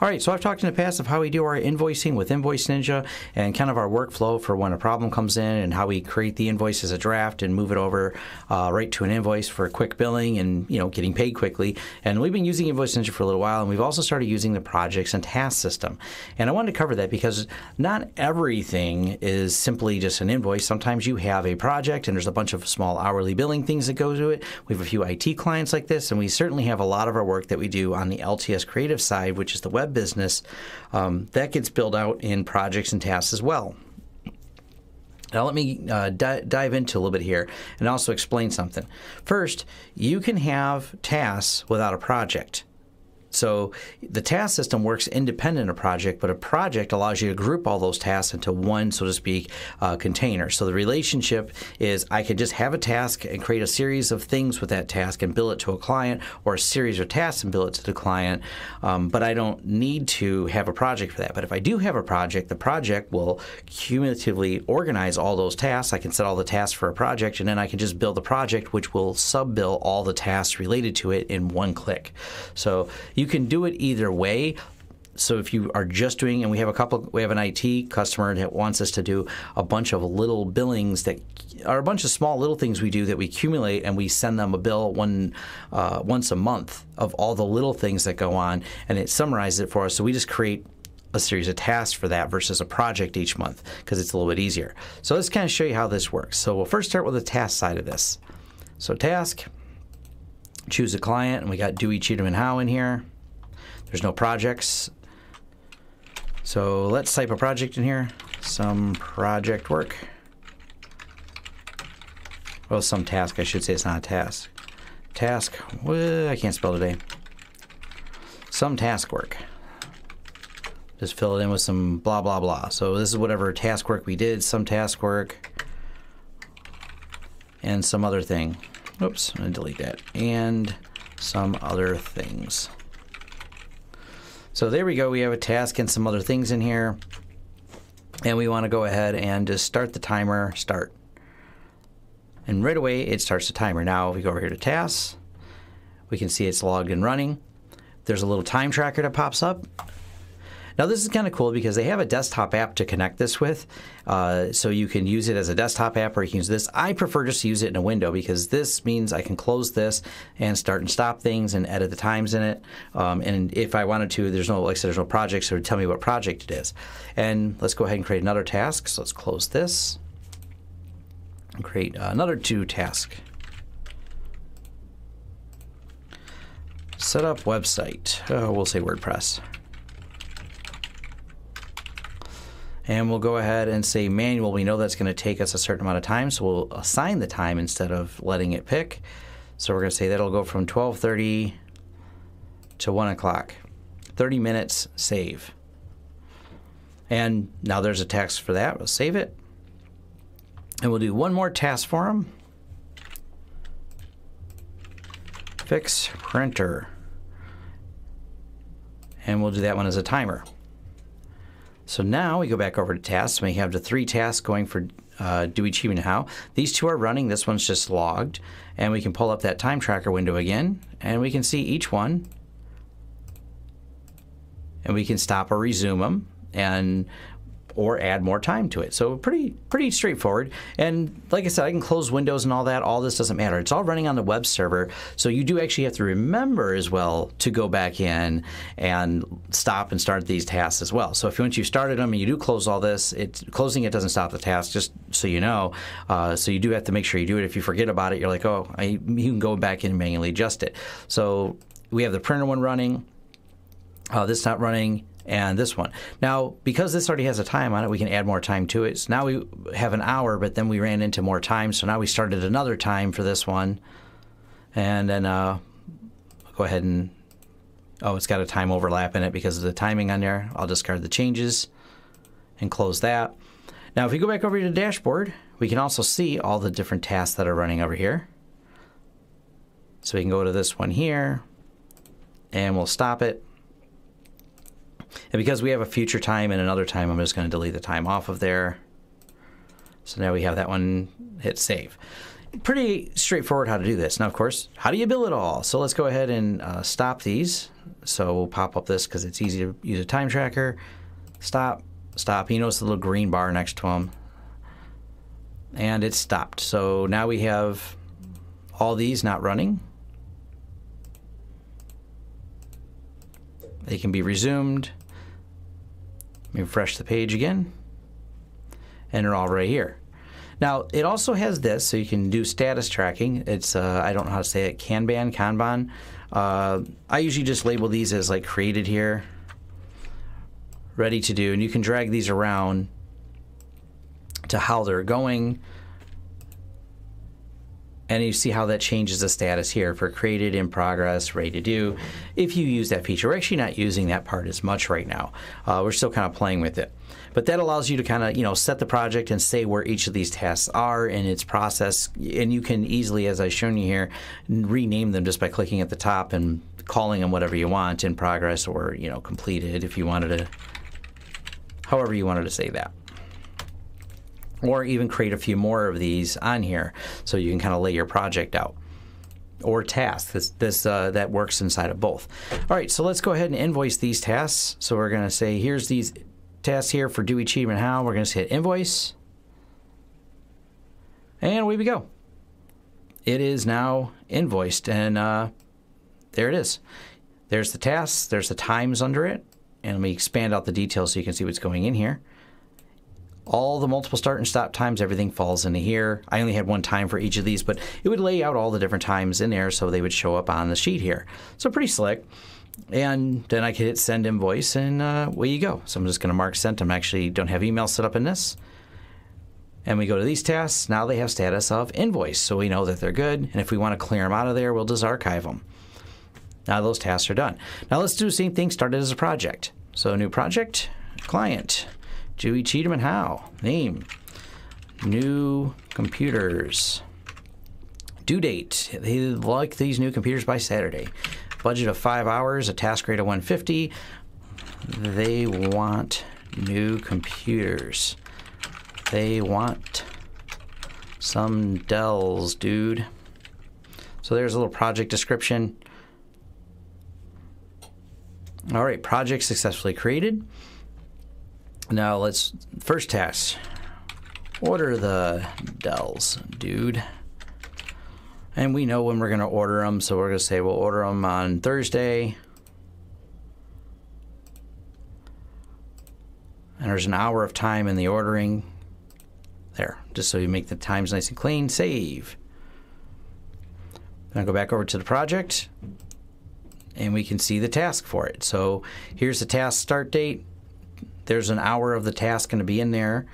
All right, so I've talked in the past of how we do our invoicing with Invoice Ninja and kind of our workflow for when a problem comes in and how we create the invoice as a draft and move it over uh, right to an invoice for quick billing and you know getting paid quickly. And we've been using Invoice Ninja for a little while, and we've also started using the projects and task system. And I wanted to cover that because not everything is simply just an invoice. Sometimes you have a project and there's a bunch of small hourly billing things that go to it. We have a few IT clients like this, and we certainly have a lot of our work that we do on the LTS creative side, which is the web business, um, that gets built out in projects and tasks as well. Now, let me uh, di- dive into a little bit here and also explain something. First, you can have tasks without a project. So the task system works independent of project, but a project allows you to group all those tasks into one, so to speak, uh, container. So the relationship is I can just have a task and create a series of things with that task and bill it to a client, or a series of tasks and bill it to the client. Um, but I don't need to have a project for that. But if I do have a project, the project will cumulatively organize all those tasks. I can set all the tasks for a project, and then I can just build the project which will sub bill all the tasks related to it in one click. So you can do it either way. So if you are just doing, and we have a couple, we have an IT customer that wants us to do a bunch of little billings that are a bunch of small little things we do that we accumulate, and we send them a bill one uh, once a month of all the little things that go on, and it summarizes it for us. So we just create a series of tasks for that versus a project each month because it's a little bit easier. So let's kind of show you how this works. So we'll first start with the task side of this. So task, choose a client, and we got Dewey Cheatham and Howe in here. There's no projects. So let's type a project in here. Some project work. Well, some task, I should say it's not a task. Task, I can't spell today. Some task work. Just fill it in with some blah, blah, blah. So this is whatever task work we did, some task work, and some other thing. Oops, I'm to delete that. And some other things. So there we go. We have a task and some other things in here. And we want to go ahead and just start the timer, start. And right away, it starts the timer. Now, if we go over here to tasks, we can see it's logged and running. There's a little time tracker that pops up. Now this is kind of cool because they have a desktop app to connect this with, uh, so you can use it as a desktop app or you can use this. I prefer just to use it in a window because this means I can close this and start and stop things and edit the times in it. Um, and if I wanted to, there's no like there's no project, so it would tell me what project it is. And let's go ahead and create another task. So let's close this and create another two task. Set up website. Oh, we'll say WordPress. And we'll go ahead and say manual. We know that's going to take us a certain amount of time, so we'll assign the time instead of letting it pick. So we're going to say that'll go from 12:30 to 1 o'clock. 30 minutes, save. And now there's a text for that. We'll save it. And we'll do one more task for them. Fix printer. And we'll do that one as a timer. So now we go back over to tasks. We have the three tasks going for uh, Dewey Cheatham and Howe. These two are running. This one's just logged. And we can pull up that time tracker window again, and we can see each one. And we can stop or resume them. And or add more time to it. So pretty pretty straightforward. And like I said, I can close windows and all that. All this doesn't matter. It's all running on the web server. So you do actually have to remember as well to go back in and stop and start these tasks as well. So if once you started them and you do close all this, it closing it doesn't stop the task. Just so you know. Uh, so you do have to make sure you do it. If you forget about it, you're like, oh, I, you can go back in and manually adjust it. So we have the printer one running. Uh, this not running and this one. Now, because this already has a time on it, we can add more time to it. So now we have an hour, but then we ran into more time. So now we started another time for this one. And then uh, go ahead and, oh, it's got a time overlap in it because of the timing on there. I'll discard the changes and close that. Now, if we go back over to the dashboard, we can also see all the different tasks that are running over here. So we can go to this one here, and we'll stop it. And because we have a future time and another time, I'm just going to delete the time off of there. So now we have that one hit save. pretty straightforward how to do this. Now, of course, how do you bill it all? So let's go ahead and uh, stop these. So we'll pop up this because it's easy to use a time tracker. Stop, stop. You notice the little green bar next to them. And it's stopped. So now we have all these not running. They can be resumed. Refresh the page again. And they're all right here. Now, it also has this, so you can do status tracking. It's, uh, I don't know how to say it, Kanban, Kanban. Uh, I usually just label these as like created here, ready to do, and you can drag these around to how they're going. And you see how that changes the status here for created, in progress, ready to do. If you use that feature, we're actually not using that part as much right now. Uh, we're still kind of playing with it. But that allows you to kind of, you know, set the project and say where each of these tasks are in its process. And you can easily, as I've shown you here, rename them just by clicking at the top and calling them whatever you want in progress or, you know, completed if you wanted to, however you wanted to say that or even create a few more of these on here so you can kind of lay your project out or task this, this uh, that works inside of both. All right so let's go ahead and invoice these tasks. So we're going to say here's these tasks here for Cheatham and Howe. We're going to hit invoice. And away we go. It is now invoiced and uh, there it is. There's the tasks there's the times under it. And let me expand out the details so you can see what's going in here all the multiple start and stop times, everything falls into here. I only had one time for each of these, but it would lay out all the different times in there so they would show up on the sheet here. So pretty slick. And then I could hit send invoice and uh, away you go. So I'm just going to mark sent. I'm actually don't have email set up in this. And we go to these tasks. Now they have status of invoice. So we know that they're good. And if we want to clear them out of there, we'll just archive them. Now those tasks are done. Now let's do the same thing started as a project. So new project, client. Dewey Cheatham and Howe. Name. New computers. Due date. They like these new computers by Saturday. Budget of five hours, a task rate of 150. They want new computers. They want some Dells, dude. So there's a little project description. All right, project successfully created. Now let's first task. Order the Dells, dude. And we know when we're going to order them, so we're going to say we'll order them on Thursday. And there's an hour of time in the ordering. There, just so you make the times nice and clean. Save. Then go back over to the project, and we can see the task for it. So here's the task start date there's an hour of the task going to be in there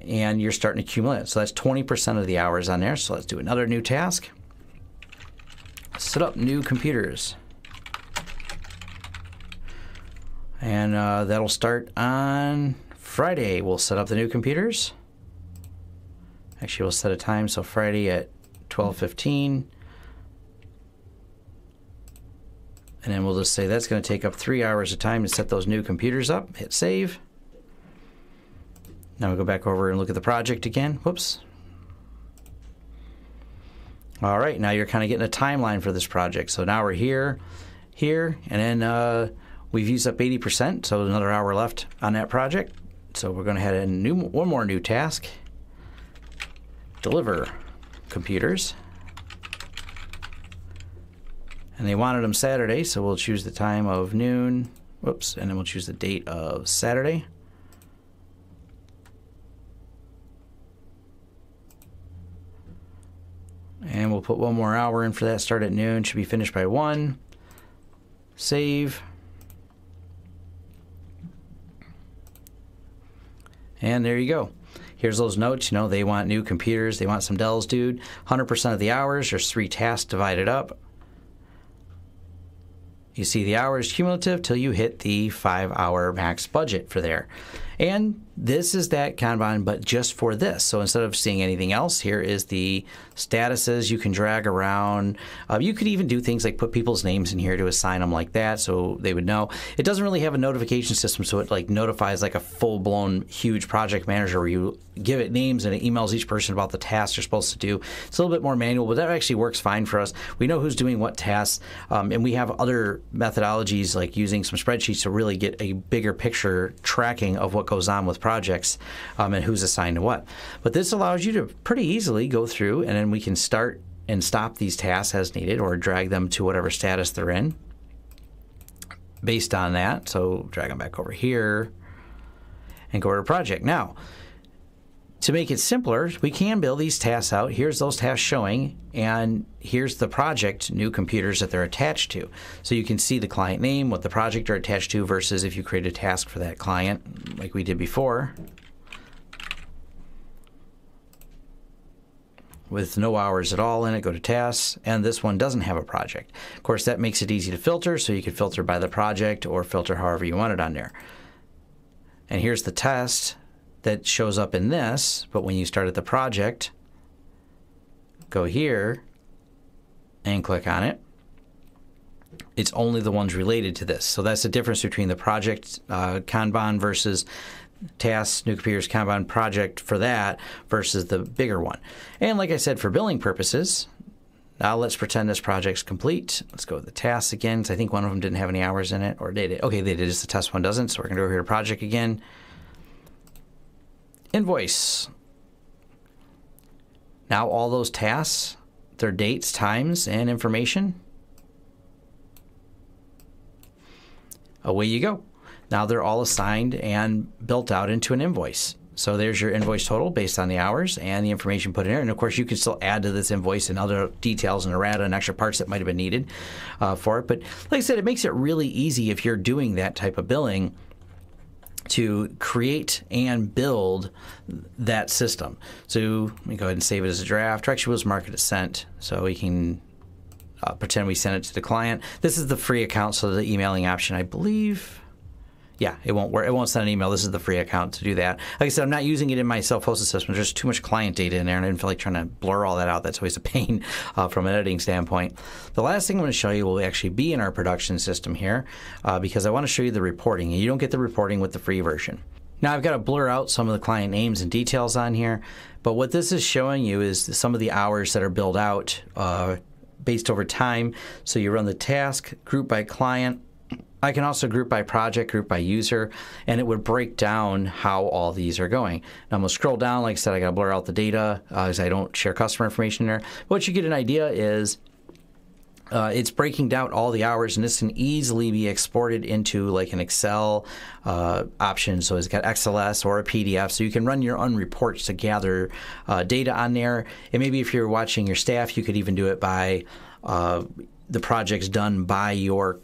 and you're starting to accumulate. So that's 20% of the hours on there. So let's do another new task. Set up new computers. And uh, that'll start on Friday. We'll set up the new computers. Actually, we'll set a time. So Friday at 12:15. And then we'll just say that's going to take up three hours of time to set those new computers up. Hit save. Now we'll go back over and look at the project again. Whoops. All right, now you're kind of getting a timeline for this project. So now we're here, here, and then uh, we've used up 80%, so another hour left on that project. So we're going to add a new, one more new task. Deliver computers and they wanted them Saturday, so we'll choose the time of noon. Whoops, and then we'll choose the date of Saturday. And we'll put one more hour in for that. Start at noon. Should be finished by 1. Save. And there you go. Here's those notes. You know, they want new computers. They want some Dells, dude. 100% of the hours. There's three tasks divided up. You see the hours cumulative till you hit the five hour max budget for there. And this is that Kanban, but just for this. So instead of seeing anything else, here is the statuses you can drag around. Uh, you could even do things like put people's names in here to assign them like that so they would know. It doesn't really have a notification system, so it like notifies like a full blown huge project manager where you give it names and it emails each person about the tasks they're supposed to do. It's a little bit more manual, but that actually works fine for us. We know who's doing what tasks, um, and we have other methodologies like using some spreadsheets to really get a bigger picture tracking of what goes on with projects um, and who's assigned to what. But this allows you to pretty easily go through, and then we can start and stop these tasks as needed or drag them to whatever status they're in based on that. So drag them back over here and go to project. Now, to make it simpler, we can build these tasks out. Here's those tasks showing, and here's the project, new computers that they're attached to. So you can see the client name, what the project are attached to, versus if you create a task for that client, like we did before. with no hours at all in it, go to tasks, and this one doesn't have a project. Of course, that makes it easy to filter, so you could filter by the project or filter however you want it on there. And here's the test that shows up in this, but when you start at the project, go here and click on it. It's only the ones related to this. So that's the difference between the project uh, Kanban versus tasks, new computers, Kanban project for that versus the bigger one. And like I said, for billing purposes, now let's pretend this project's complete. Let's go to the tasks again, because I think one of them didn't have any hours in it, or did it? Okay, they did, just the test one doesn't. So we're going to go here to project again invoice. Now all those tasks, their dates, times, and information. Away you go. Now they're all assigned and built out into an invoice. So there's your invoice total based on the hours and the information put in there. And of course, you can still add to this invoice and other details and errata and extra parts that might have been needed uh, for it. But like I said, it makes it really easy if you're doing that type of billing to create and build that system. So let me go ahead and save it as a draft. Actually, we'll just it as sent so we can uh, pretend we sent it to the client. This is the free account, so the emailing option, I believe yeah, it won't work. It won't send an email. This is the free account to do that. Like I said, I'm not using it in my self-hosted system. There's too much client data in there, and I didn't feel like trying to blur all that out. That's always a pain uh, from an editing standpoint. The last thing I'm going to show you will actually be in our production system here, uh, because I want to show you the reporting. You don't get the reporting with the free version. Now I've got to blur out some of the client names and details on here, but what this is showing you is some of the hours that are billed out uh, based over time. So you run the task group by client I can also group by project, group by user, and it would break down how all these are going. Now I'm to scroll down. Like I said, I got to blur out the data because uh, I don't share customer information there. What you get an idea is uh, it's breaking down all the hours, and this can easily be exported into like an Excel uh, option. So it's got XLS or a PDF, so you can run your own reports to gather uh, data on there. And maybe if you're watching your staff, you could even do it by uh, the projects done by your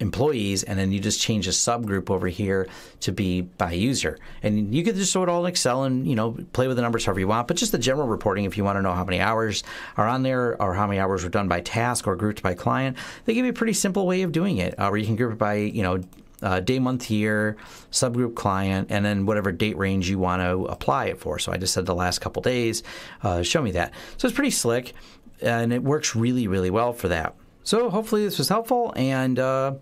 employees, and then you just change a subgroup over here to be by user. And you can just sort it all in Excel and you know play with the numbers however you want. But just the general reporting, if you want to know how many hours are on there or how many hours were done by task or grouped by client, they give you a pretty simple way of doing it. Uh, where you can group it by you know uh, day, month, year, subgroup client, and then whatever date range you want to apply it for. So I just said the last couple days. Uh, show me that. So it's pretty slick, and it works really, really well for that. So hopefully this was helpful, and uh,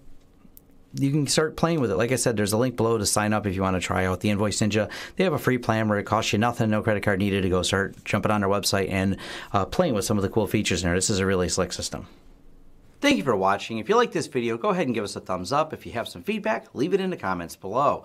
you can start playing with it. Like I said, there's a link below to sign up if you want to try out the Invoice Ninja. They have a free plan where it costs you nothing, no credit card needed to go start jumping on their website and uh, playing with some of the cool features in there. This is a really slick system. Thank you for watching. If you like this video, go ahead and give us a thumbs up. If you have some feedback, leave it in the comments below.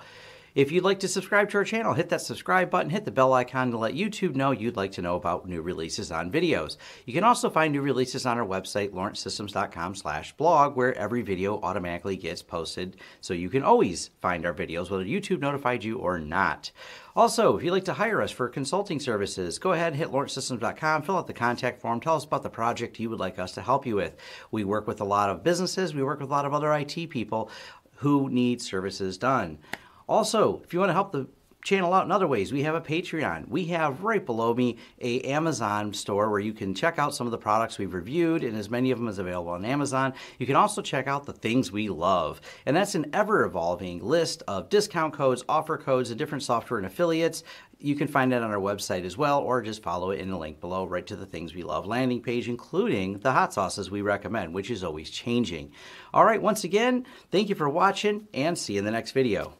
If you'd like to subscribe to our channel, hit that subscribe button, hit the bell icon to let YouTube know you'd like to know about new releases on videos. You can also find new releases on our website, lawrencesystems.com slash blog, where every video automatically gets posted, so you can always find our videos, whether YouTube notified you or not. Also, if you'd like to hire us for consulting services, go ahead and hit lawrencesystems.com, fill out the contact form, tell us about the project you would like us to help you with. We work with a lot of businesses, we work with a lot of other IT people who need services done. Also, if you want to help the channel out in other ways. We have a Patreon. We have right below me a Amazon store where you can check out some of the products we've reviewed and as many of them as available on Amazon. You can also check out the things we love. And that's an ever evolving list of discount codes, offer codes, and different software and affiliates. You can find that on our website as well, or just follow it in the link below, right to the things we love landing page, including the hot sauces we recommend, which is always changing. All right, once again, thank you for watching and see you in the next video.